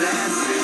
dancing.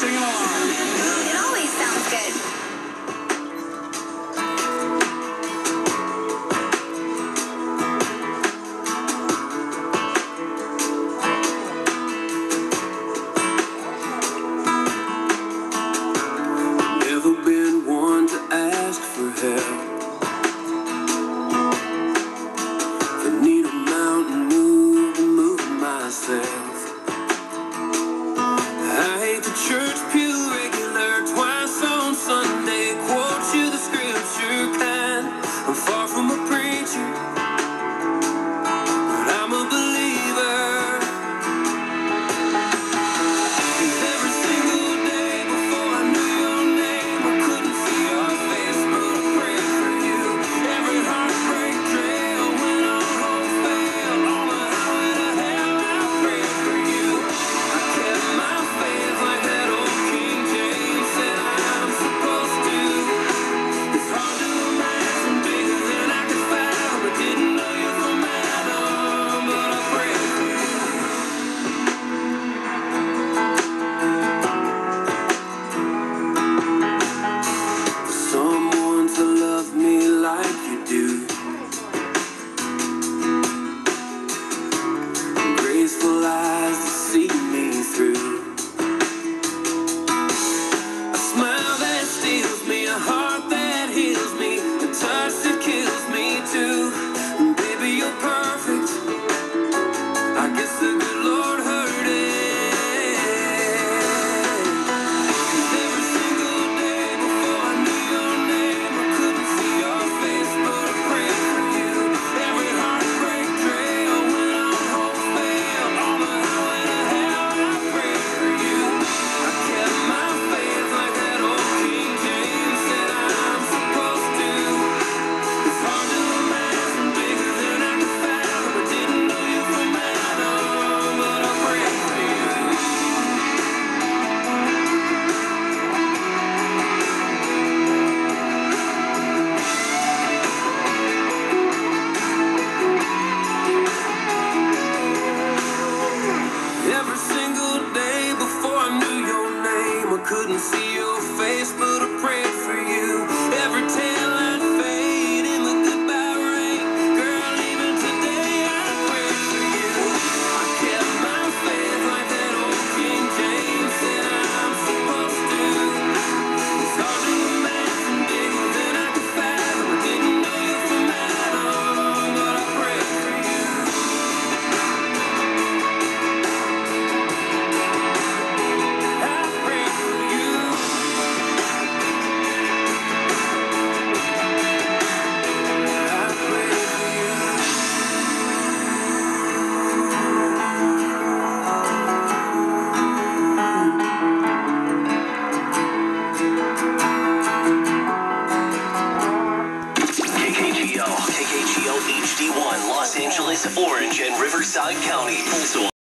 行啊！you. every single day before I knew your name. I couldn't see you. Orange, and Riverside County. Also